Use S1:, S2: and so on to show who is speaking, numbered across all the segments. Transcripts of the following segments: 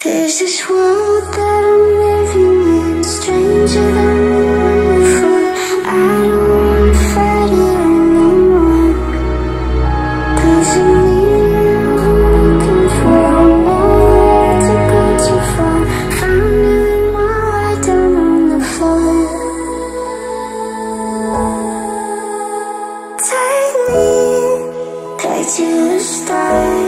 S1: There's this world that I'm living in, stranger than before. I don't wanna fight it I'm looking for, to go too far. Found you in my down on the floor. Take me back to the start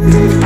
S1: wish that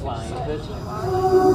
S2: Slide it.